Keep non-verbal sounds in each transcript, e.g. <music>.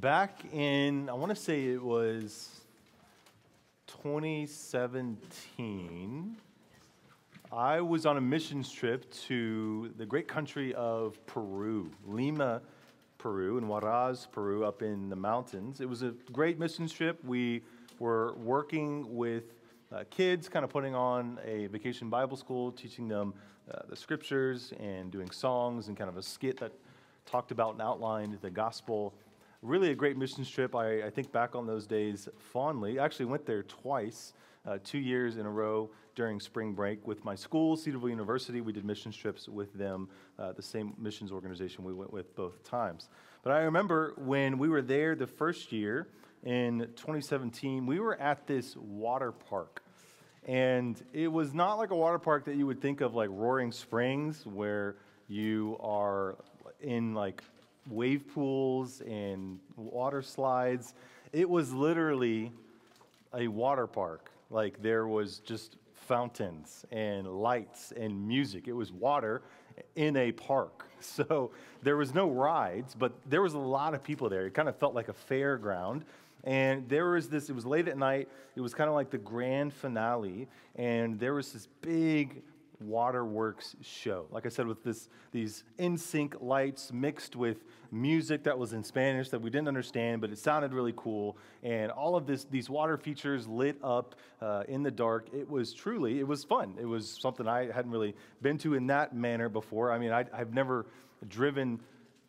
back in, I want to say it was 2017, I was on a missions trip to the great country of Peru, Lima, Peru, and Huaraz, Peru, up in the mountains. It was a great missions trip. We were working with uh, kids, kind of putting on a vacation Bible school, teaching them uh, the scriptures and doing songs and kind of a skit that talked about and outlined the gospel really a great missions trip. I, I, think back on those days fondly. I actually went there twice, uh, two years in a row during spring break with my school, Cedarville University. We did missions trips with them, uh, the same missions organization we went with both times. But I remember when we were there the first year in 2017, we were at this water park. And it was not like a water park that you would think of like Roaring Springs, where you are in like wave pools and water slides. It was literally a water park. Like there was just fountains and lights and music. It was water in a park. <laughs> So there was no rides, but there was a lot of people there. It kind of felt like a fairground. And there was this, it was late at night. It was kind of like the grand finale. And there was this big waterworks show. Like I said, with this, these in sync lights mixed with music that was in Spanish that we didn't understand, but it sounded really cool. And all of this, these water features lit up uh, in the dark. It was truly, it was fun. It was something I hadn't really been to in that manner before. I mean, I, I've never driven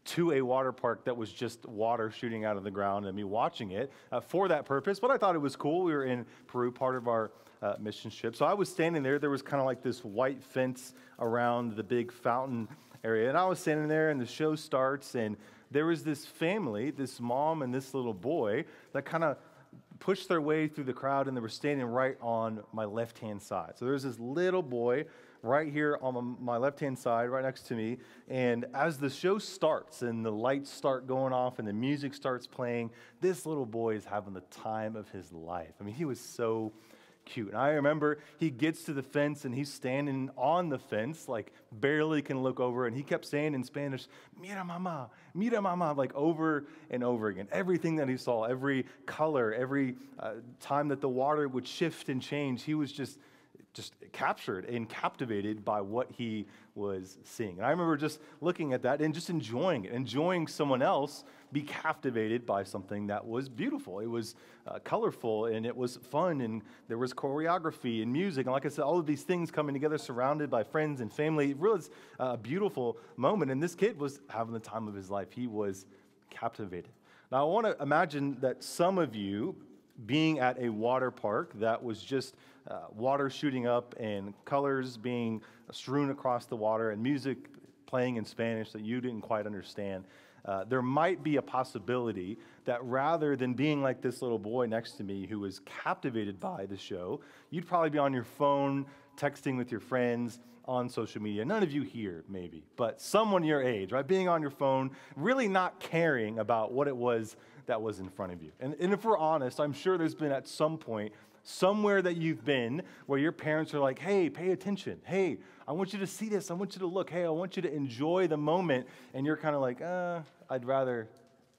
to a water park that was just water shooting out of the ground and me watching it uh, for that purpose. But I thought it was cool. We were in Peru, part of our uh, mission trip. So I was standing there. There was kind of like this white fence around the big fountain area. And I was standing there, and the show starts, and there was this family, this mom and this little boy, that kind of pushed their way through the crowd, and they were standing right on my left hand side. So there was this little boy right here on my left hand side, right next to me. And as the show starts and the lights start going off and the music starts playing, this little boy is having the time of his life. I mean, he was so cute. And I remember he gets to the fence and he's standing on the fence, like barely can look over. And he kept saying in Spanish, Mira mama, mira mama, like over and over again. Everything that he saw, every color, every uh, time that the water would shift and change, he was just just captured and captivated by what he was seeing. And I remember just looking at that and just enjoying it, enjoying someone else be captivated by something that was beautiful. It was uh, colorful and it was fun and there was choreography and music. And like I said, all of these things coming together, surrounded by friends and family. It really was a beautiful moment. And this kid was having the time of his life. He was captivated. Now, I want to imagine that some of you being at a water park that was just uh, water shooting up and colors being strewn across the water and music playing in Spanish that you didn't quite understand. Uh, there might be a possibility that rather than being like this little boy next to me who was captivated by the show, you'd probably be on your phone, texting with your friends, on social media. None of you here, maybe, but someone your age, right? Being on your phone, really not caring about what it was that was in front of you. And, and if we're honest, I'm sure there's been at some point somewhere that you've been where your parents are like, hey, pay attention. Hey, I want you to see this. I want you to look. Hey, I want you to enjoy the moment. And you're kind of like, uh, I'd rather,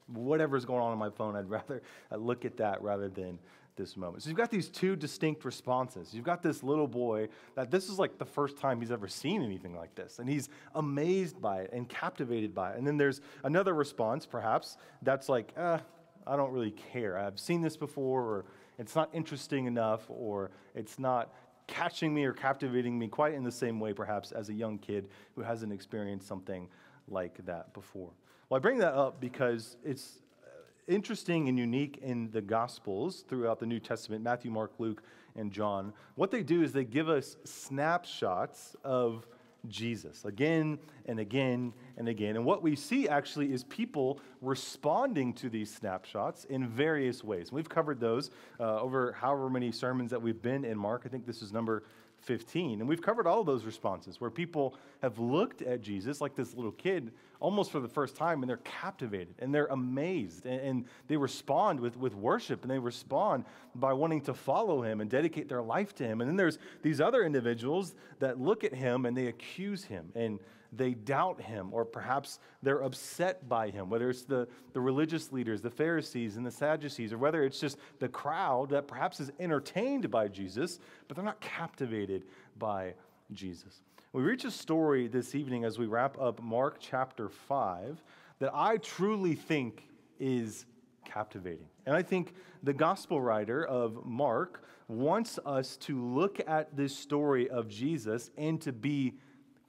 whatever's going on on my phone, I'd rather look at that rather than this moment. So you've got these two distinct responses. You've got this little boy that this is like the first time he's ever seen anything like this, and he's amazed by it and captivated by it. And then there's another response, perhaps, that's like, uh, I don't really care. I've seen this before, or it's not interesting enough, or it's not catching me or captivating me quite in the same way, perhaps, as a young kid who hasn't experienced something like that before. Well, I bring that up because it's uh, interesting and unique in the Gospels throughout the New Testament Matthew, Mark, Luke, and John. What they do is they give us snapshots of Jesus again and again and again. And what we see actually is people responding to these snapshots in various ways. And we've covered those uh, over however many sermons that we've been in Mark. I think this is number 15. And we've covered all of those responses where people have looked at Jesus like this little kid almost for the first time and they're captivated and they're amazed and, and, they respond with, with worship and they respond by wanting to follow him and dedicate their life to him. And then there's these other individuals that look at him and they accuse him and they doubt him, or perhaps they're upset by him, whether it's the, the religious leaders, the Pharisees, and the Sadducees, or whether it's just the crowd that perhaps is entertained by Jesus, but they're not captivated by Jesus. We reach a story this evening as we wrap up Mark chapter 5 that I truly think is captivating. And I think the gospel writer of Mark wants us to look at this story of Jesus and to be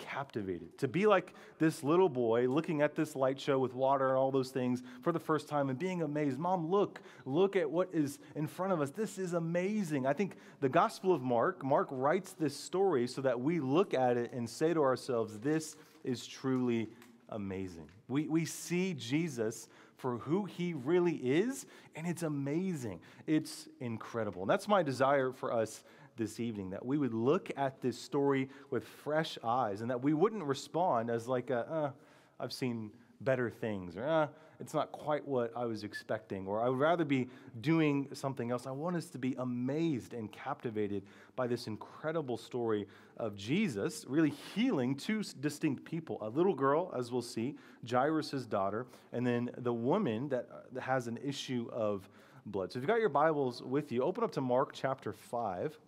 captivated. To be like this little boy looking at this light show with water and all those things for the first time and being amazed. Mom, look, look at what is in front of us. This is amazing. I think the Gospel of Mark, Mark writes this story so that we look at it and say to ourselves, this is truly amazing. We, we see Jesus for who he really is, and it's amazing. It's incredible. And that's my desire for us this evening that we would look at this story with fresh eyes and that we wouldn't respond as like a, uh, I've seen better things or uh, it's not quite what I was expecting or I would rather be doing something else. I want us to be amazed and captivated by this incredible story of Jesus really healing two distinct people a little girl, as we'll see, Jairus' daughter, and then the woman that has an issue of blood. So if you've got your Bibles with you, open up to Mark chapter 5.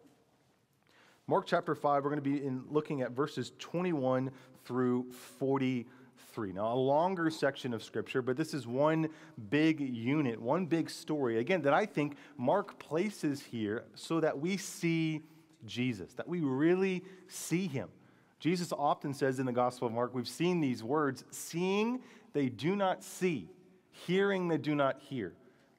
Mark chapter 5, we're going to be in looking at verses 21 through 43. Now, a longer section of scripture, but this is one big unit, one big story, again, that I think Mark places here so that we see Jesus, that we really see him. Jesus often says in the Gospel of Mark, we've seen these words seeing, they do not see, hearing, they do not hear.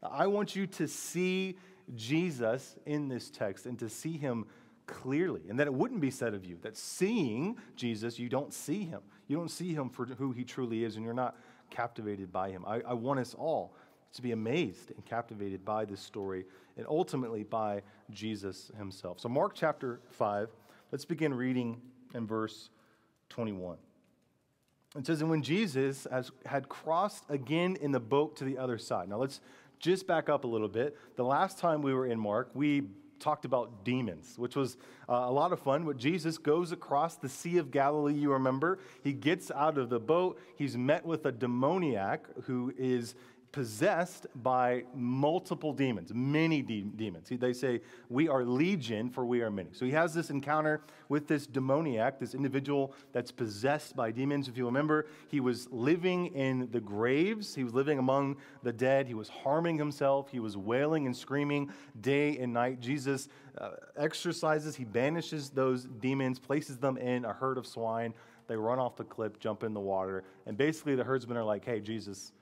I want you to see Jesus in this text and to see him clearly, and that it wouldn't be said of you that seeing Jesus, you don't see him. You don't see him for who he truly is, and you're not captivated by him. I, I want us all to be amazed and captivated by this story and ultimately by Jesus himself. So, Mark chapter 5, let's begin reading in verse 21. It says, And when Jesus has, had crossed again in the boat to the other side. Now, let's just back up a little bit. The last time we were in Mark, we talked about demons, which was uh, a lot of fun. But Jesus goes across the Sea of Galilee, you remember. He gets out of the boat. He's met with a demoniac who is possessed by multiple demons, many de- demons. They say, We are legion, for we are many. So he has this encounter with this demoniac, this individual that's possessed by demons. If you remember, he was living in the graves, he was living among the dead, he was harming himself, he was wailing and screaming day and night. Jesus uh, exorcises, he banishes those demons, places them in a herd of swine. They run off the cliff, jump in the water, and basically the herdsmen are like, Hey, Jesus,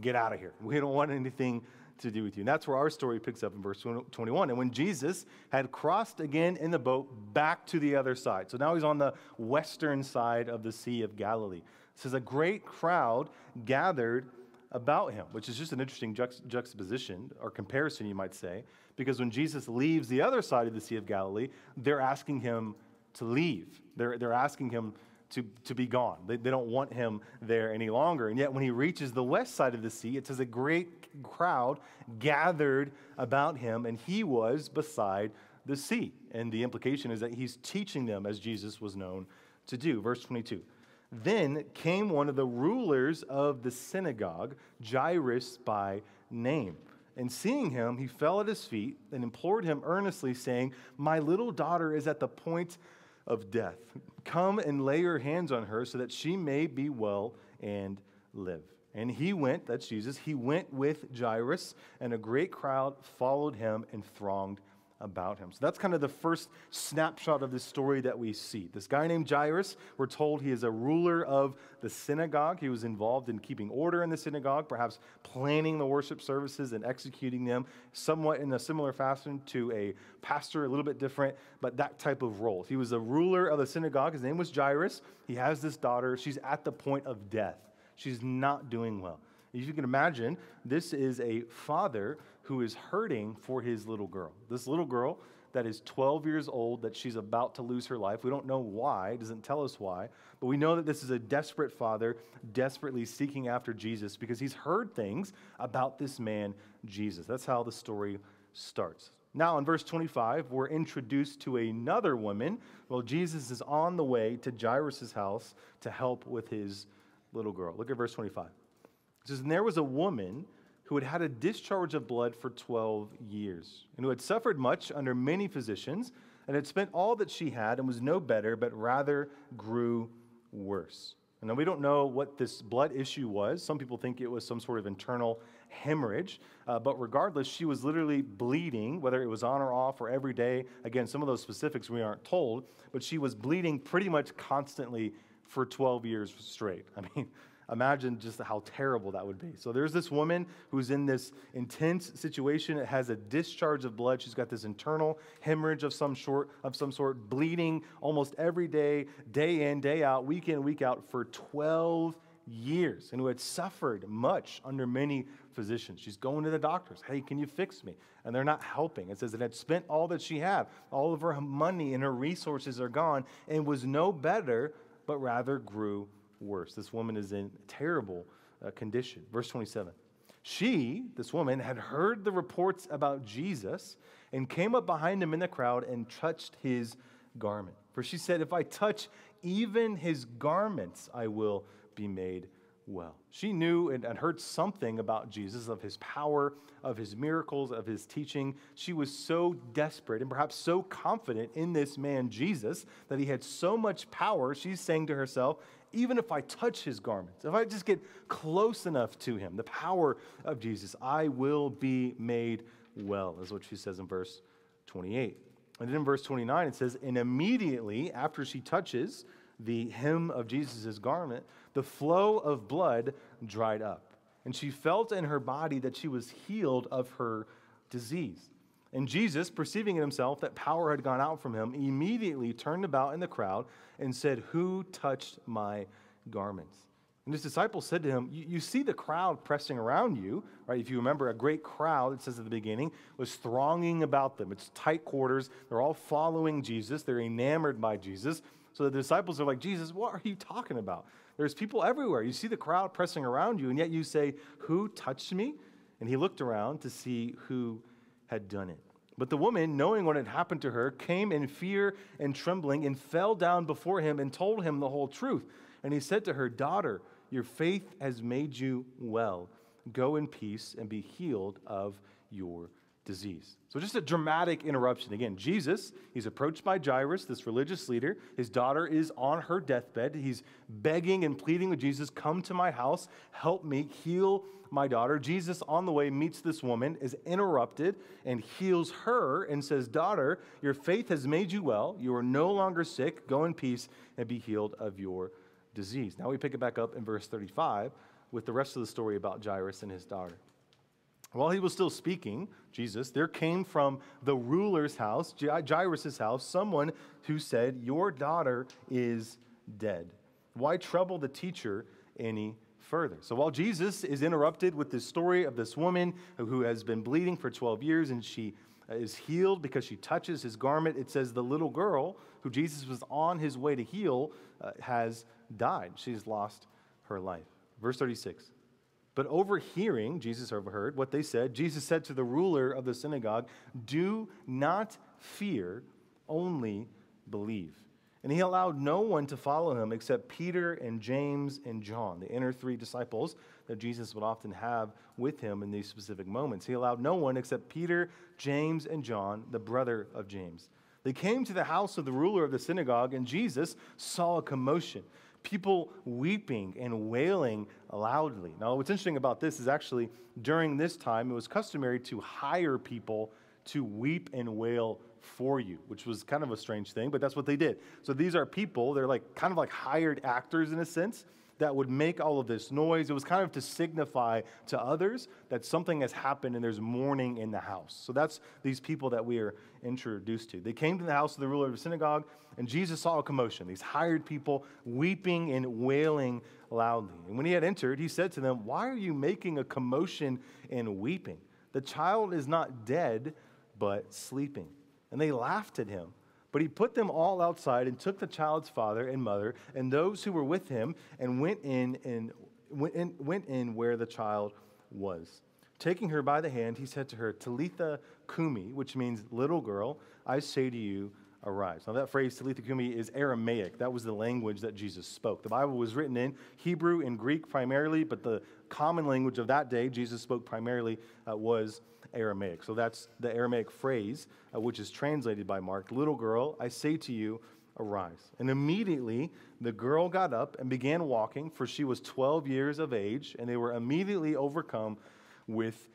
get out of here. We don't want anything to do with you. And that's where our story picks up in verse 21. And when Jesus had crossed again in the boat back to the other side, so now he's on the western side of the Sea of Galilee. It says, A great crowd gathered about him, which is just an interesting juxtaposition or comparison, you might say, because when Jesus leaves the other side of the Sea of Galilee, they're asking him to leave. They're, they're asking him to, to be gone. They, they don't want him there any longer. And yet, when he reaches the west side of the sea, it says a great crowd gathered about him, and he was beside the sea. And the implication is that he's teaching them as Jesus was known to do. Verse 22. Then came one of the rulers of the synagogue, Jairus by name. And seeing him, he fell at his feet and implored him earnestly, saying, My little daughter is at the point of death. Come and lay your hands on her so that she may be well and live. And he went, that's Jesus, he went with Jairus, and a great crowd followed him and thronged about him. So that's kind of the first snapshot of this story that we see. This guy named Jairus, we're told he is a ruler of the synagogue. He was involved in keeping order in the synagogue, perhaps planning the worship services and executing them, somewhat in a similar fashion to a pastor, a little bit different, but that type of role. He was a ruler of the synagogue. His name was Jairus. He has this daughter. She's at the point of death. She's not doing well. As you can imagine, this is a father who is hurting for his little girl. This little girl that is 12 years old, that she's about to lose her life. We don't know why, it doesn't tell us why, but we know that this is a desperate father desperately seeking after Jesus because he's heard things about this man, Jesus. That's how the story starts. Now, in verse 25, we're introduced to another woman. Well, Jesus is on the way to Jairus' house to help with his little girl. Look at verse 25. It says, And there was a woman who had had a discharge of blood for 12 years, and who had suffered much under many physicians, and had spent all that she had, and was no better, but rather grew worse. And now we don't know what this blood issue was. Some people think it was some sort of internal hemorrhage. Uh, but regardless, she was literally bleeding, whether it was on or off or every day. Again, some of those specifics we aren't told, but she was bleeding pretty much constantly for 12 years straight. <laughs> I mean, imagine just how terrible that would be. So there's this woman who's in this intense situation. It has a discharge of blood. She's got this internal hemorrhage of some sort, of some sort, bleeding almost every day, day in, day out, week in, week out for 12 years, and who had suffered much under many physicians. She's going to the doctors. Hey, can you fix me? And they're not helping. It says it had spent all that she had. All of her money and her resources are gone and was no better, but rather grew worse. This woman is in terrible uh, condition. Verse 27. She, this woman, had heard the reports about Jesus and came up behind him in the crowd and touched his garment. For she said, If I touch even his garments, I will be made well. She knew and, and, heard something about Jesus, of his power, of his miracles, of his teaching. She was so desperate and perhaps so confident in this man, Jesus, that he had so much power. She's saying to herself, even if I touch his garments, if I just get close enough to him, the power of Jesus, I will be made well, is what she says in verse 28. And then in verse 29, it says, And immediately after she touches the hem of Jesus' garment, the flow of blood dried up. And she felt in her body that she was healed of her disease. And Jesus, perceiving in himself that power had gone out from him, immediately turned about in the crowd and said, Who touched my garments? And his disciples said to him, You see the crowd pressing around you, right? If you remember, a great crowd, it says at the beginning, was thronging about them. It's tight quarters. They're all following Jesus, they're enamored by Jesus. So the disciples are like, Jesus, what are you talking about? There's people everywhere. You see the crowd pressing around you, and yet you say, Who touched me? And he looked around to see who had done it. But the woman, knowing what had happened to her, came in fear and trembling and fell down before him and told him the whole truth. And he said to her, Daughter, your faith has made you well. Go in peace and be healed of your disease. So, just a dramatic interruption. Again, Jesus, he's approached by Jairus, this religious leader. His daughter is on her deathbed. He's begging and pleading with Jesus, Come to my house, help me, heal my daughter. Jesus, on the way, meets this woman, is interrupted, and heals her and says, Daughter, your faith has made you well. You are no longer sick. Go in peace and be healed of your disease. Now we pick it back up in verse 35 with the rest of the story about Jairus and his daughter. While he was still speaking, Jesus, there came from the ruler's house, Jairus' house, someone who said, Your daughter is dead. Why trouble the teacher any further? So while Jesus is interrupted with this story of this woman who has been bleeding for 12 years and she is healed because she touches his garment, it says the little girl who Jesus was on his way to heal uh, has died. She's lost her life. Verse 36. But overhearing, Jesus overheard what they said, Jesus said to the ruler of the synagogue, Do not fear, only believe. And he allowed no one to follow him except Peter and James and John, the inner three disciples that Jesus would often have with him in these specific moments. He allowed no one except Peter, James, and John, the brother of James. They came to the house of the ruler of the synagogue, and Jesus saw a commotion people weeping and wailing loudly. Now, what's interesting about this is actually during this time, it was customary to hire people to weep and wail for you, which was kind of a strange thing, but that's what they did. So these are people, they're like kind of like hired actors in a sense that would make all of this noise. It was kind of to signify to others that something has happened and there's mourning in the house. So that's these people that we are introduced to. They came to the house of the ruler of the synagogue, and Jesus saw a commotion, these hired people weeping and wailing loudly. And when he had entered, he said to them, Why are you making a commotion and weeping? The child is not dead, but sleeping. And they laughed at him. But he put them all outside and took the child's father and mother and those who were with him and went in and went in, went in where the child was. taking her by the hand, he said to her, Talitha Kumi, which means little girl, I say to you, arise. Now, that phrase, Talitha Kumi, is Aramaic. That was the language that Jesus spoke. The Bible was written in Hebrew and Greek primarily, but the common language of that day, Jesus spoke primarily, uh, was Aramaic. So that's the Aramaic phrase, uh, which is translated by Mark Little girl, I say to you, arise. And immediately the girl got up and began walking, for she was 12 years of age, and they were immediately overcome with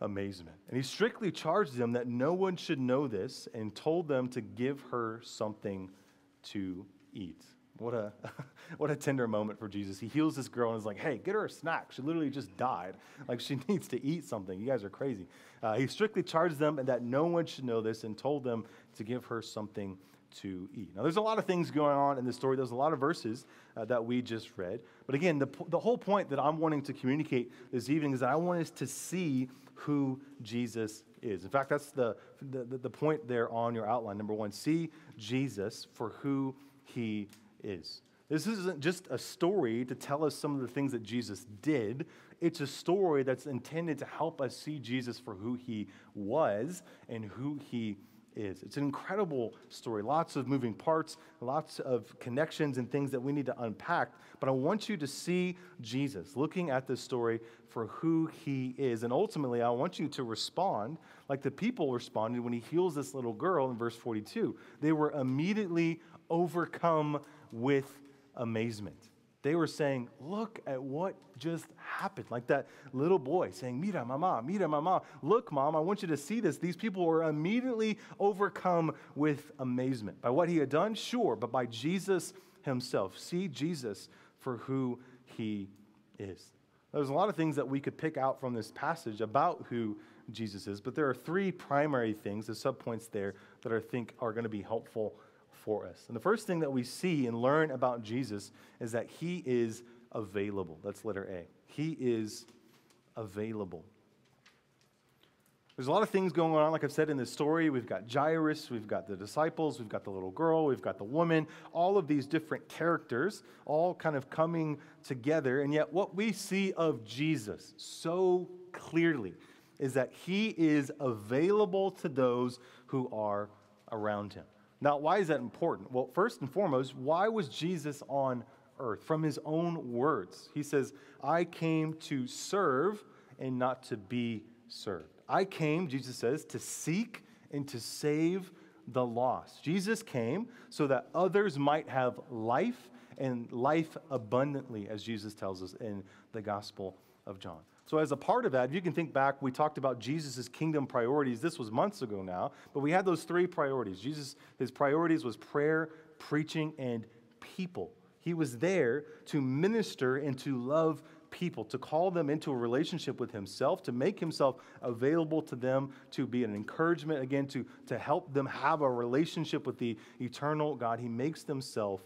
amazement. And he strictly charged them that no one should know this and told them to give her something to eat. What a, <laughs> what a tender moment for Jesus. He heals this girl and is like, hey, get her a snack. She literally just died. Like, she <laughs> needs to eat something. You guys are crazy. Uh, he strictly charged them and that no one should know this and told them to give her something to eat. Now, there's a lot of things going on in this story. There's a lot of verses uh, that we just read. But again, the, the whole point that I'm wanting to communicate this evening is that I want us to see who Jesus is. In fact, that's the, the, the point there on your outline. Number one, see Jesus for who he is. This isn't just a story to tell us some of the things that Jesus did. It's a story that's intended to help us see Jesus for who he was and who he is. It's an incredible story. Lots of moving parts, lots of connections and things that we need to unpack. But I want you to see Jesus looking at this story for who he is. And ultimately, I want you to respond like the people responded when he heals this little girl in verse 42. They were immediately overcome with amazement. They were saying, Look at what just happened. Like that little boy saying, Mira, mama, mira, mama. Look, mom, I want you to see this. These people were immediately overcome with amazement. By what he had done, sure, but by Jesus himself. See Jesus for who he is. There's a lot of things that we could pick out from this passage about who Jesus is, but there are three primary things, the subpoints there, that I think are going to be helpful for us. And the first thing that we see and learn about Jesus is that he is available. That's letter A. He is available. There's a lot of things going on, like I've said in this story. We've got Jairus, we've got the disciples, we've got the little girl, we've got the woman, all of these different characters, all kind of coming together. And yet, what we see of Jesus so clearly is that he is available to those who are around him. Now, why is that important? Well, first and foremost, why was Jesus on earth? From his own words. He says, I came to serve and not to be served. I came, Jesus says, to seek and to save the lost. Jesus came so that others might have life and life abundantly, as Jesus tells us in the Gospel of John. So, as a part of that, if you can think back, we talked about Jesus' kingdom priorities. This was months ago now, but we had those three priorities. Jesus, his priorities was prayer, preaching, and people. He was there to minister and to love people, to call them into a relationship with himself, to make himself available to them, to be an encouragement, again, to, to help them have a relationship with the eternal God. He makes himself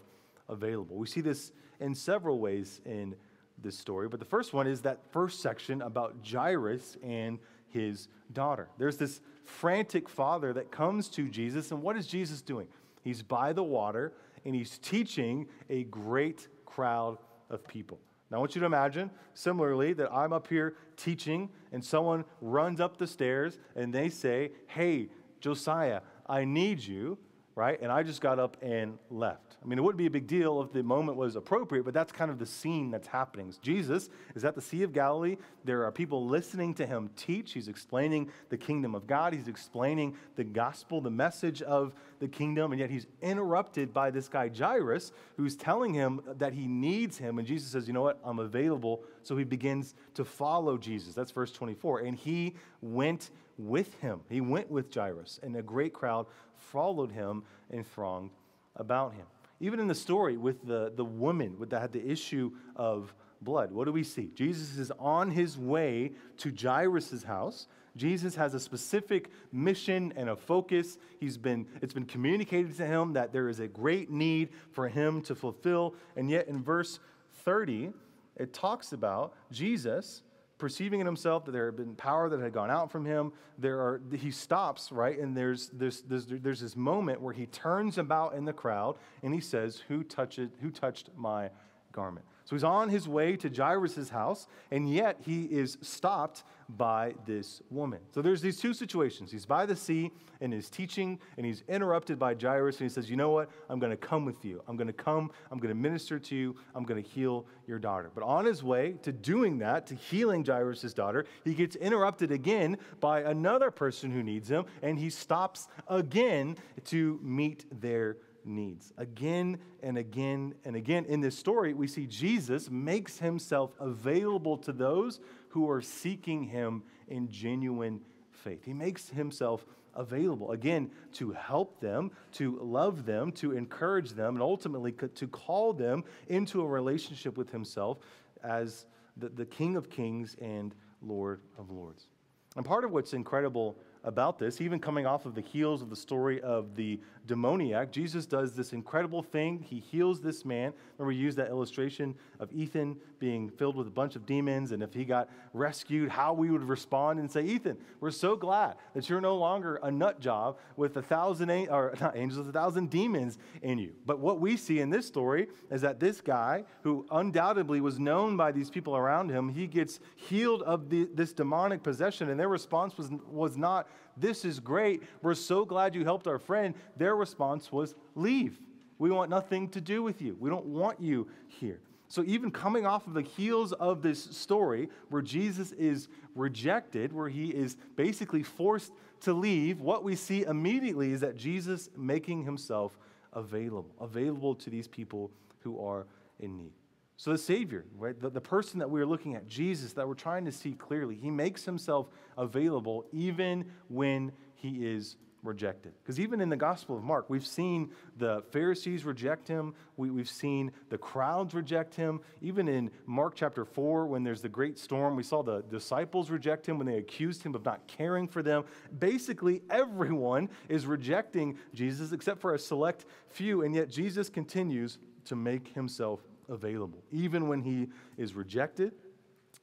available. We see this in several ways in this story. But the first one is that first section about Jairus and his daughter. There's this frantic father that comes to Jesus, and what is Jesus doing? He's by the water and he's teaching a great crowd of people. Now, I want you to imagine, similarly, that I'm up here teaching, and someone runs up the stairs and they say, Hey, Josiah, I need you, right? And I just got up and left. I mean, it wouldn't be a big deal if the moment was appropriate, but that's kind of the scene that's happening. Jesus is at the Sea of Galilee. There are people listening to him teach. He's explaining the kingdom of God, he's explaining the gospel, the message of the kingdom, and yet he's interrupted by this guy, Jairus, who's telling him that he needs him. And Jesus says, You know what? I'm available. So he begins to follow Jesus. That's verse 24. And he went with him. He went with Jairus, and a great crowd followed him and thronged about him. Even in the story with the, the woman that had the issue of blood, what do we see? Jesus is on his way to Jairus' house. Jesus has a specific mission and a focus. He's been, it's been communicated to him that there is a great need for him to fulfill. And yet in verse 30, it talks about Jesus perceiving in himself that there had been power that had gone out from him. There are, he stops, right? And there's, there's, this moment where he turns about in the crowd and he says, Who touched, who touched my garment? So he's on his way to Jairus' house, and yet he is stopped by this woman. So there's these two situations. He's by the sea and is teaching, and he's interrupted by Jairus, and he says, You know what? I'm going to come with you. I'm going to come. I'm going to minister to you. I'm going to heal your daughter. But on his way to doing that, to healing Jairus' daughter, he gets interrupted again by another person who needs him, and he stops again to meet their needs. Again and again and again in this story, we see Jesus makes himself available to those who are seeking him in genuine faith. He makes himself available, again, to help them, to love them, to encourage them, and ultimately to call them into a relationship with himself as the, the King of Kings and Lord of Lords. And part of what's incredible about this, even coming off of the heels of the story of the demoniac, Jesus does this incredible thing. He heals this man. Remember, we used that illustration of Ethan being filled with a bunch of demons, and if he got rescued, how we would respond and say, Ethan, we're so glad that you're no longer a nut job with a thousand, or not angels, a thousand demons in you. But what we see in this story is that this guy, who undoubtedly was known by these people around him, he gets healed of the, this demonic possession, and their response was, was not, This is great. We're so glad you helped our friend. Their response was, Leave. We want nothing to do with you. We don't want you here. So, even coming off of the heels of this story where Jesus is rejected, where he is basically forced to leave, what we see immediately is that Jesus making himself available, available to these people who are in need. So, the Savior, right, the, the person that we're looking at, Jesus, that we're trying to see clearly, he makes himself available even when he is rejected. Because even in the Gospel of Mark, we've seen the Pharisees reject him, we, have seen the crowds reject him. Even in Mark chapter 4, when there's the great storm, we saw the disciples reject him when they accused him of not caring for them. Basically, everyone is rejecting Jesus except for a select few, and yet Jesus continues to make himself available, even when he is rejected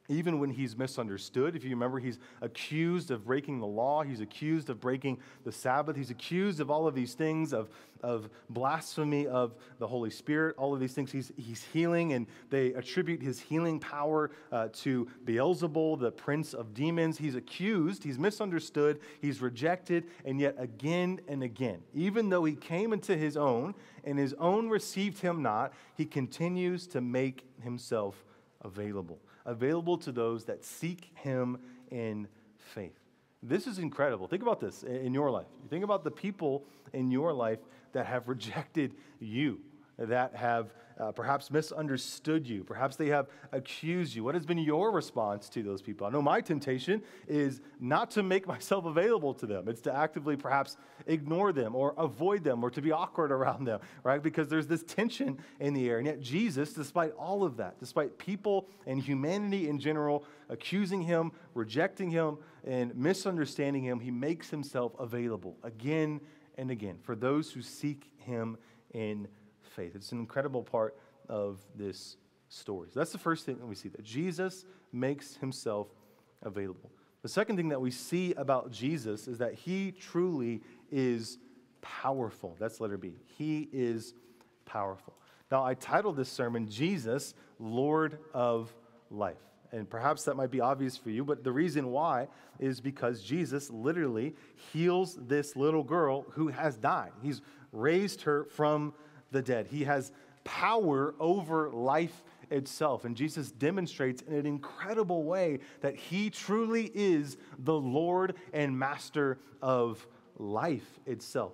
even when he's misunderstood. If you remember, he's accused of breaking the law, he's accused of breaking the Sabbath, he's accused of all of these things, of, of blasphemy of the Holy Spirit, all of these things. He's, he's healing, and they attribute his healing power uh, to Beelzebul, the prince of demons. He's accused, he's misunderstood, he's rejected, and yet again and again, even though he came into his own and his own received him not, he continues to make himself available available to those that seek him in faith. This is incredible. Think about this in your life. Think about the people in your life that have <laughs> rejected you, that have uh, perhaps misunderstood you. Perhaps they have accused you. What has been your response to those people? I know my temptation is not to make <laughs> myself available to them, it's to actively perhaps ignore them or avoid them or to be <laughs> awkward around them, right? Because there's this tension in the air. And yet, Jesus, despite all of that, despite people and humanity in general accusing him, rejecting him, and misunderstanding him, he makes himself available again and again for those who seek him in faith. It's an incredible part of this story. So that's the first thing that we see that Jesus makes himself available. The second thing that we see about Jesus is that he truly is powerful. That's letter B. He is powerful. Now, I titled this sermon, Jesus, Lord of Life. And perhaps that might be obvious for you, but the reason why is because Jesus literally heals this little girl who has died. He's raised her from the dead. He has power over life itself. And Jesus demonstrates in an incredible way that he truly is the Lord and master of life itself.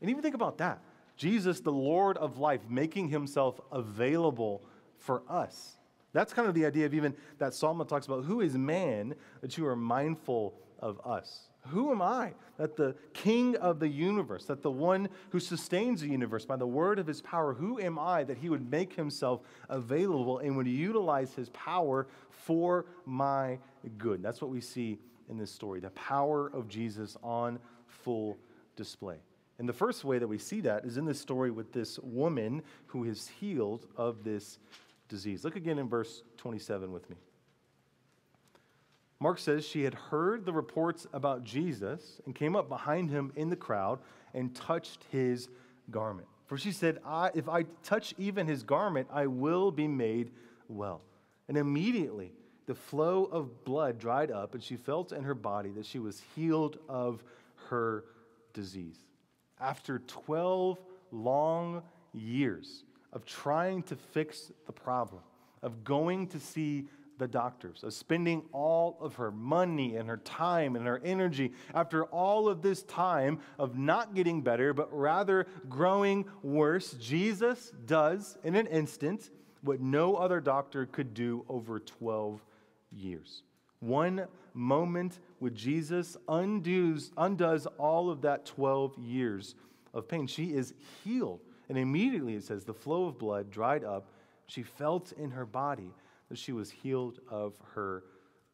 And even think about that Jesus, the Lord of life, making himself available for us. That's kind of the idea of even that psalm that talks about who is man that you are mindful of us. Who am I that the king of the universe, that the one who sustains the universe by the word of his power, who am I that he would make himself available and would utilize his power for my good? That's what we see in this story the power of Jesus on full display. And the first way that we see that is in this story with this woman who is healed of this disease. Look again in verse 27 with me. Mark says she had heard the reports about Jesus and came up behind him in the crowd and touched his garment. For she said, I, If I touch even his garment, I will be made well. And immediately the flow of blood dried up, and she felt in her body that she was healed of her disease. After 12 long years of trying to fix the problem, of going to see the doctors, of spending all of her money and her time and her energy after all of this time of not getting better, but rather growing worse, Jesus does in an instant what no other doctor could do over 12 years. One moment with Jesus undoes, undoes all of that 12 years of pain. She is healed. And immediately it says the flow of blood dried up. She felt in her body that she was healed of her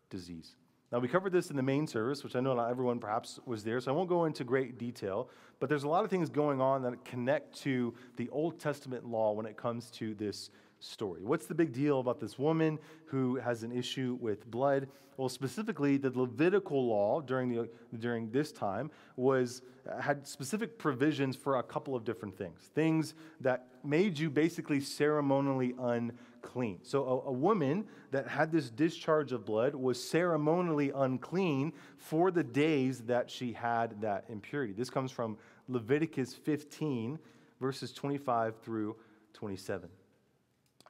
disease. Now, we covered this in the main service, which I know not everyone perhaps was there, so I won't go into great detail, but there's a lot of things going on that connect to the Old Testament law when it comes to this story. What's the big deal about this woman who has an issue with blood? Well, specifically, the Levitical law during, the, during this time was, had specific provisions for a couple of different things. Things that made you basically ceremonially unclean. So, a, a woman that had this discharge of blood was ceremonially unclean for the days that she had that impurity. This comes from Leviticus 15, verses 25 through 27.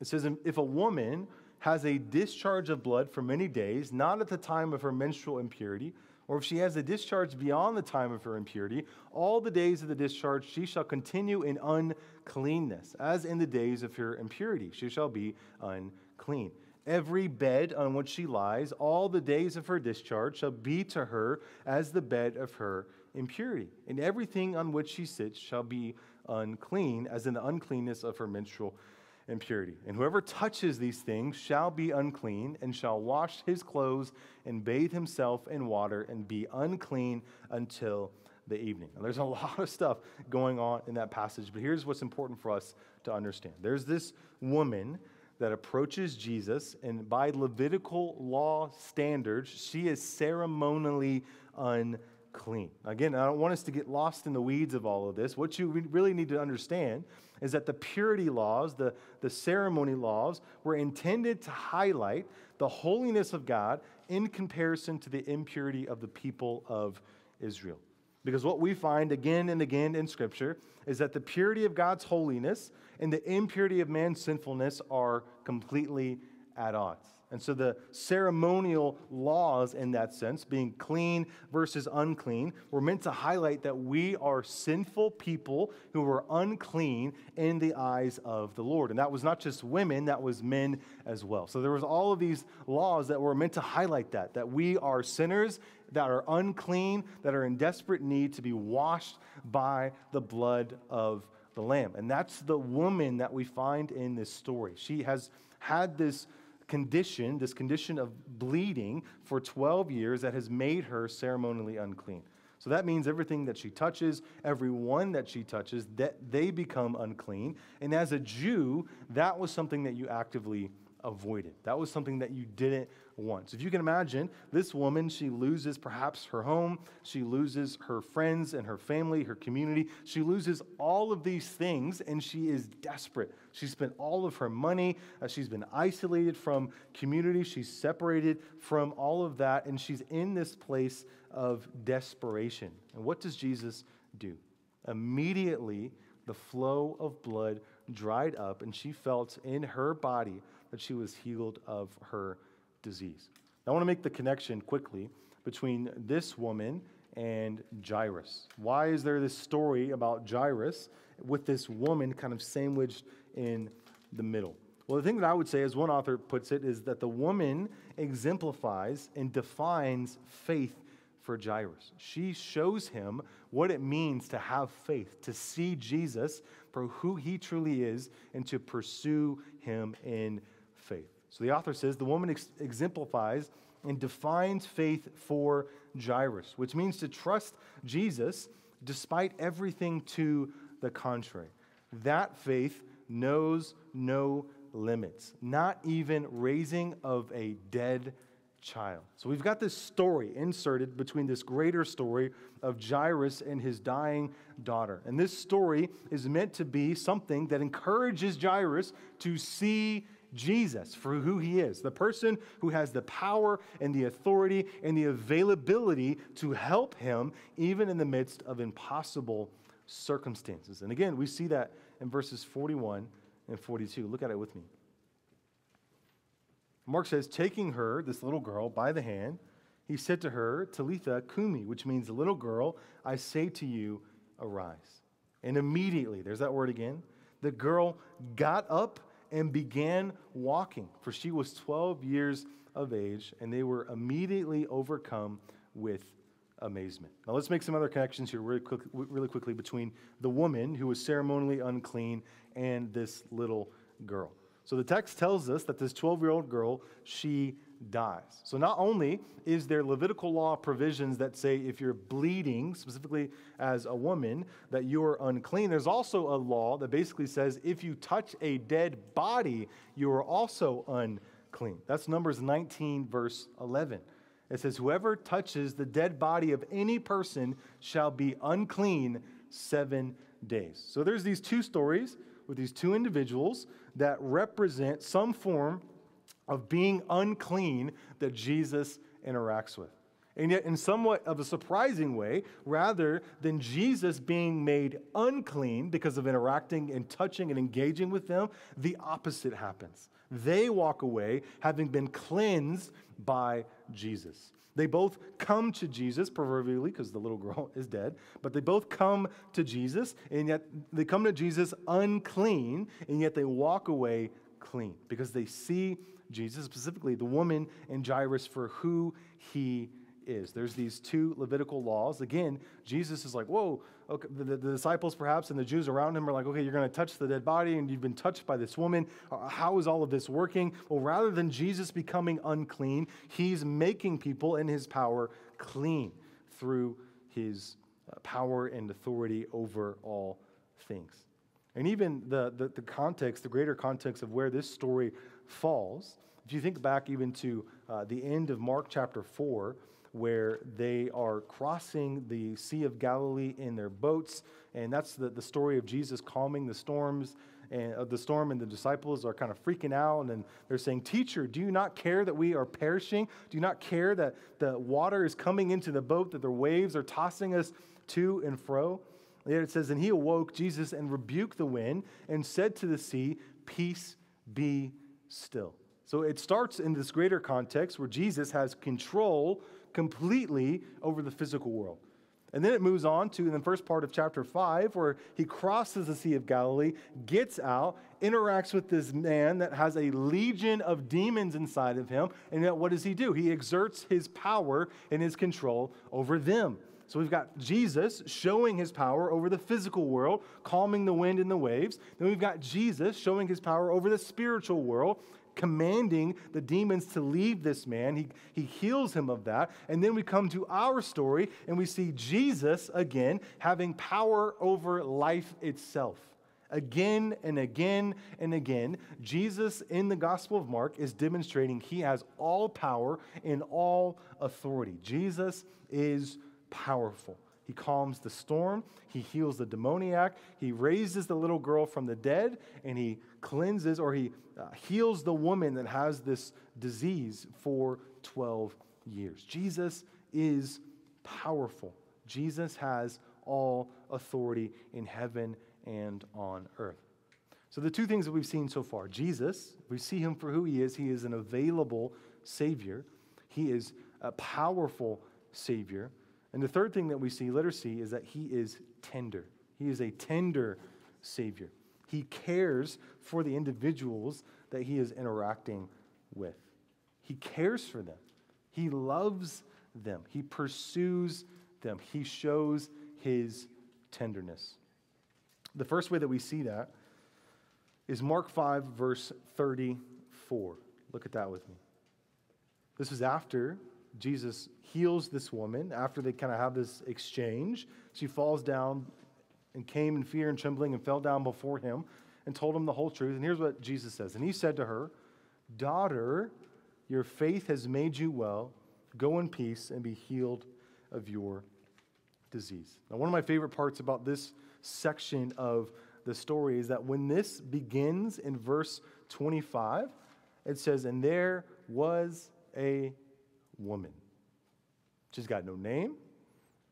It says, if a woman has a discharge of blood for many days, not at the time of her menstrual impurity, or if she has a discharge beyond the time of her impurity, all the days of the discharge she shall continue in uncleanness, as in the days of her impurity. She shall be unclean. Every bed on which she lies, all the days of her discharge, shall be to her as the bed of her impurity. And everything on which she sits shall be unclean, as in the uncleanness of her menstrual impurity. And whoever touches these things shall be unclean, and shall wash his clothes and bathe himself in water and be unclean until the evening. Now, there's a <laughs> lot of stuff going on in that passage, but here's what's important for us to understand. There's this woman that approaches Jesus, and by Levitical law standards, she is ceremonially unclean. Again, I don't want us to get lost in the weeds of all of this. What you really need to understand is that the purity laws, the, the ceremony laws, were intended to highlight the holiness of God in comparison to the impurity of the people of Israel. Because what we find again and again in Scripture is that the purity of God's holiness and the impurity of man's sinfulness are completely at odds. And so the ceremonial laws, in that sense, being clean versus unclean, were meant to highlight that we are sinful people who are unclean in the eyes of the Lord. And that was not just women, that was men as well. So there was all of these laws that were meant to highlight that, that we are sinners that are unclean, that are in desperate need to be washed by the blood of the Lamb. And that's the woman that we find in this story. She has had this condition, this condition of bleeding for 12 years that has made her ceremonially unclean. So that means everything that she touches, everyone that she touches, that they become unclean. And as a Jew, that was something that you actively avoided. That was something that you didn't want. So if you can imagine, this woman, she loses perhaps her home, she loses her friends and her family, her community. She loses all of these things and she is desperate. She spent all of her money. Uh, she's been isolated from community. She's separated from all of that and she's in this place of desperation. And what does Jesus do? Immediately, the flow of blood dried up and she felt in her body that she was healed of her disease. I want to make the connection quickly between this woman and Jairus. Why is there this story about Jairus with this woman kind of sandwiched in the middle? Well, the thing that I would say, as one author puts it, is that the woman exemplifies and defines faith for Jairus. She shows him what it means to have faith, to see Jesus for who he truly is, and to pursue him in faith. So the author says the woman ex- exemplifies and defines faith for Jairus, which means to trust Jesus despite everything to the contrary. That faith knows no limits, not even raising of a dead child. So we've got this story inserted between this greater story of Jairus and his dying daughter. And this story is meant to be something that encourages Jairus to see Jesus for who he is, the person who has the power and the authority and the availability to help him even in the midst of impossible circumstances. And again, we see that in verses 41 and 42. Look at it with me. Mark says, taking her, this little girl, by the hand, he said to her, Talitha Kumi, which means, little girl, I say to you, arise. And immediately, there's that word again, the girl got up and began walking, for she was 12 years of age, and they were immediately overcome with amazement. Now, let's make some other connections here really, quick, really quickly between the woman who was ceremonially unclean and this little girl. So, the text tells us that this 12 year old girl, she dies. So, not only is there Levitical law provisions that say if you're bleeding, specifically as a woman, that you're unclean, there's also a law that basically says if you touch a dead body, you are also unclean. That's Numbers 19, verse 11. It says, Whoever touches the dead body of any person shall be unclean seven days. So, there's these two stories with these two individuals that represent some form of being unclean that Jesus interacts with. And yet, in somewhat of a surprising way, rather than Jesus being made unclean because of interacting and touching and engaging with them, the opposite happens. They walk away having been cleansed by Jesus. They both come to Jesus, proverbially, because the little girl <laughs> is dead, but they both come to Jesus, and yet they come to Jesus unclean, and yet they walk away clean because they see Jesus, specifically the woman and Jairus, for who he is. There's these two Levitical laws. Again, Jesus is like, whoa, okay, the, the, disciples perhaps and the Jews around him are like, okay, you're going to touch the dead body and you've been touched by this woman. Uh, how is all of this working? Well, rather than Jesus becoming unclean, he's making people in his power clean through his uh, power and authority over all things. And even the, the, the context, the greater context of where this story falls, if you think back even to uh, the end of Mark chapter 4, where they are crossing the Sea of Galilee in their boats, and that's the, the story of Jesus calming the storms and uh, the storm, and the disciples are kind of freaking out, and they're saying, Teacher, do you not care that we are perishing? Do you not care that the water is coming into the boat, that the waves are tossing us to and fro? There it says, And he awoke Jesus and rebuked the wind and said to the sea, Peace be still. So it starts in this greater context where Jesus has control completely over the physical world. And then it moves on to the first part of chapter 5, where he crosses the Sea of Galilee, gets out, interacts with this man that has a legion of demons inside of him. And yet, what does he do? He exerts his power and his control over them. So we've got Jesus showing his power over the physical world, calming the wind and the waves. Then we've got Jesus showing his power over the spiritual world, commanding the demons to leave this man. He, he heals him of that. And then we come to our story and we see Jesus again having power over life itself. Again and again and again, Jesus in the Gospel of Mark is demonstrating he has all power and all authority. Jesus is powerful. He calms the storm. He heals the demoniac. He raises the little girl from the dead, and he cleanses or he uh, heals the woman that has this disease for 12 years. Jesus is powerful. Jesus has all authority in heaven and on earth. So, the two things that we've seen so far Jesus, we see him for who he is. He is an available Savior, he is a powerful Savior. And the third thing that we see, let her see, is that he is tender. He is a tender Savior. He cares for the individuals that he is interacting with. He cares for them. He loves them. He pursues them. He shows his tenderness. The first way that we see that is Mark 5, verse 34. Look at that with me. This is after Jesus heals this woman after they kind of have this exchange. She falls down and came in fear and trembling and fell down before him and told him the whole truth. And here's what Jesus says And he said to her, Daughter, your faith has made you well. Go in peace and be healed of your disease. Now, one of my favorite parts about this section of the story is that when this begins in verse 25, it says, And there was a woman. She's got no name.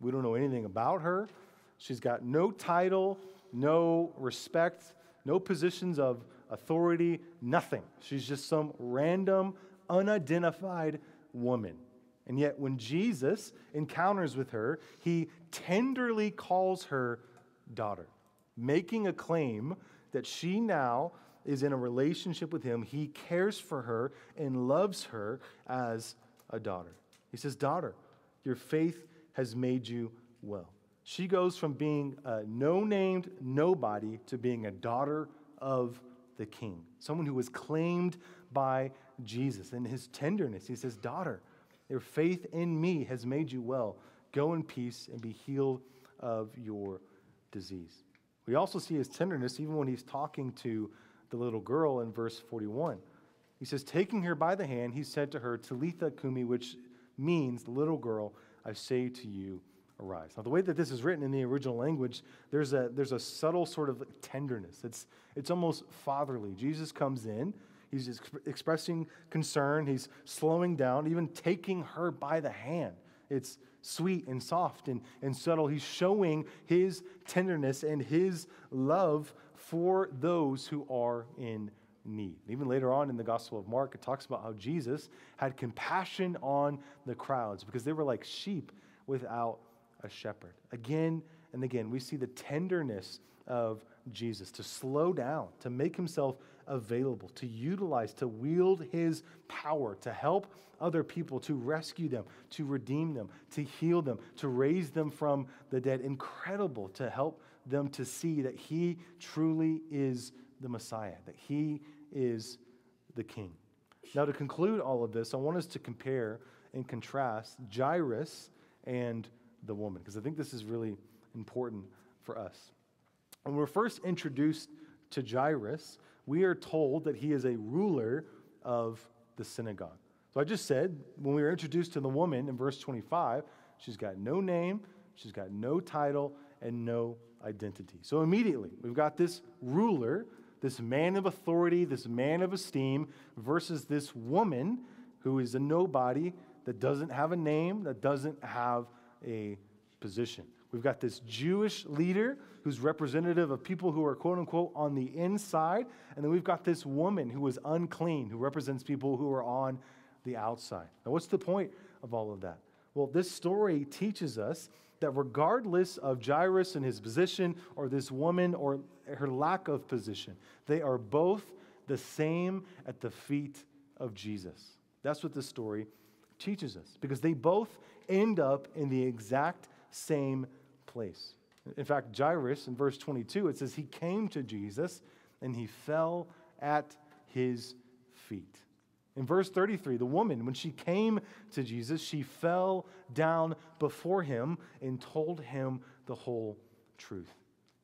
We don't know anything about her. She's got no title, no respect, no positions of authority, nothing. She's just some random, unidentified woman. And yet, when Jesus encounters with her, he tenderly calls her daughter, making a claim that she now is in a relationship with him. He cares for her and loves her as a daughter. He says, Daughter, your faith has made you well. She goes from being a no named nobody to being a daughter of the king, someone who was claimed by Jesus. And his tenderness, he says, Daughter, your faith in me has made you well. Go in peace and be healed of your disease. We also see his tenderness even when he's talking to the little girl in verse 41. He says, Taking her by the hand, he said to her, Talitha Kumi, which means, little girl, I say to you, arise. Now, the way that this is written in the original language, there's a, there's a subtle sort of tenderness. It's, it's almost fatherly. Jesus comes in, he's exp- expressing concern, he's slowing down, even taking her by the hand. It's sweet and soft and, and subtle. He's showing his tenderness and his love for those who are in need. Even later on in the Gospel of Mark, it talks about how Jesus had compassion on the crowds because they were like sheep without a shepherd. Again and again, we see the tenderness of Jesus to slow down, to make himself available, to utilize, to wield his power, to help other people, to rescue them, to redeem them, to heal them, to raise them from the dead. Incredible to help them to see that he truly is the Messiah, that he is the king. Now, to conclude all of this, I want us to compare and contrast Jairus and the woman, because I think this is really important for us. When we're first introduced to Jairus, we are told that he is a ruler of the synagogue. So I just said, when we were introduced to the woman in verse 25, she's got no name, she's got no title, and no identity. So immediately, we've got this ruler, this man of authority, this man of esteem, versus this woman who is a nobody that doesn't have a name, that doesn't have a position. We've got this Jewish leader who's representative of people who are quote unquote on the inside. And then we've got this woman who is unclean, who represents people who are on the outside. Now, what's the point of all of that? Well, this story teaches us that regardless of Jairus and his position, or this woman or her lack of position, they are both the same at the feet of Jesus. That's what this story teaches us, because they both end up in the exact same place. In fact, Jairus in verse 22, it says he came to Jesus and he fell at his feet. In verse 33, the woman, when she came to Jesus, she fell down before him and told him the whole truth.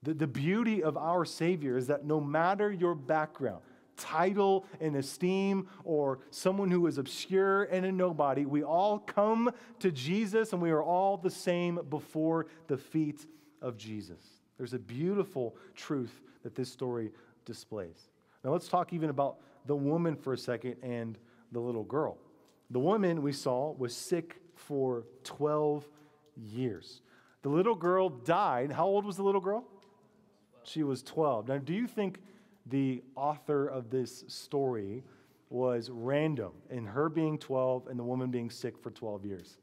The, the beauty of our Savior is that no matter your background, title and esteem, or someone who is obscure and a nobody, we all come to Jesus and we are all the same before the feet of Jesus. There's a beautiful truth that this story displays. Now, let's talk even about the woman for a second and the little girl. The woman we saw was sick for 12 years. The little girl died. How old was the little girl? She was 12. Now, do you think the author of this story was random in her being 12 and the woman being sick for 12 years?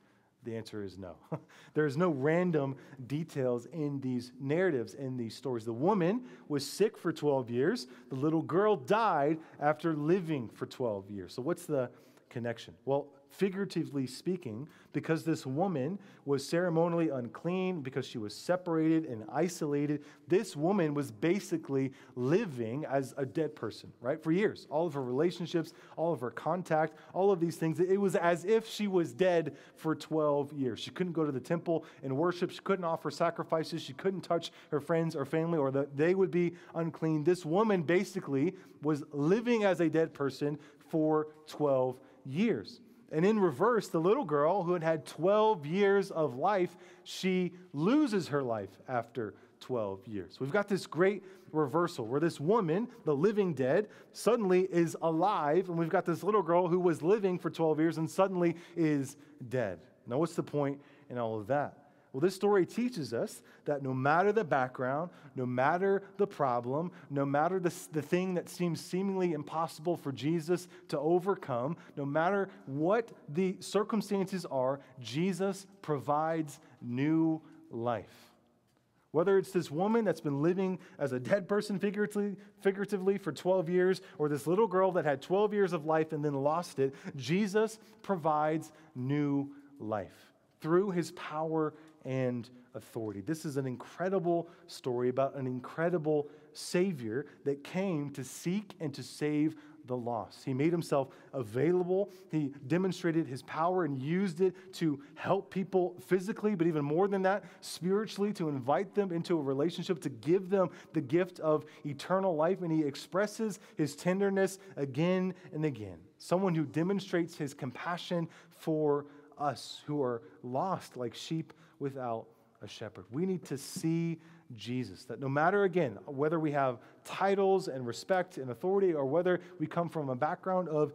The answer is no. <laughs> There's no random details in these narratives, in these stories. The woman was sick for 12 years. The little girl died after living for 12 years. So, what's the connection? Well, figuratively speaking, because this woman was ceremonially unclean, because she was separated and isolated, this woman was basically living as a dead person, right? For years. All of her relationships, all of her contact, all of these things, it was as if she was dead for 12 years. She couldn't go to the temple and worship, she couldn't offer sacrifices, she couldn't touch her friends or family, or they would be unclean. This woman basically was living as a dead person for 12 years. And in reverse, the little girl who had had 12 years of life, she loses her life after 12 years. We've got this great reversal where this woman, the living dead, suddenly is alive, and we've got this little girl who was living for 12 years and suddenly is dead. Now, what's the point in all of that? Well, this story teaches us that no matter the background, no matter the problem, no matter the, the thing that seems seemingly impossible for Jesus to overcome, no matter what the circumstances are, Jesus provides new life. Whether it's this woman that's been living as a dead person figuratively, figuratively for 12 years, or this little girl that had 12 years of life and then lost it, Jesus provides new life through his power and authority. This is an incredible story about an incredible Savior that came to seek and to save the lost. He made himself available. He demonstrated his power and used it to help people physically, but even more than that, spiritually, to invite them into a relationship, to give them the gift of eternal life. And he expresses his tenderness again and again. Someone who demonstrates his compassion for us who are lost like sheep without a shepherd. We need to see Jesus. That no matter, again, whether we have titles and respect and authority or whether we come from a background of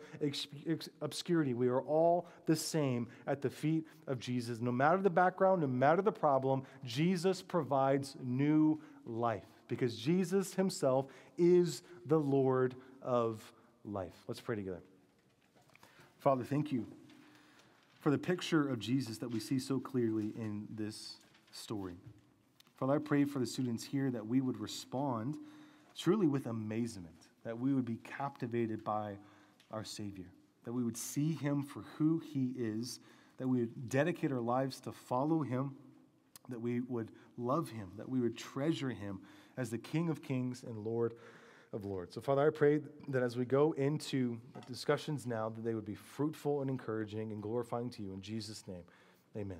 obscurity, we are all the same at the feet of Jesus. No matter the background, no matter the problem, Jesus provides new life because Jesus himself is the Lord of life. Let's pray together. Father, thank you for the picture of Jesus that we see so clearly in this story. Father, I pray for the students here that we would respond truly with amazement, that we would be captivated by our Savior, that we would see him for who he is, that we would dedicate our lives to follow him, that we would love him, that we would treasure him as the King of kings and Lord of Lords. So, Father, I pray that as we go into discussions now, that they would be fruitful and encouraging and glorifying to you. In Jesus' name, amen.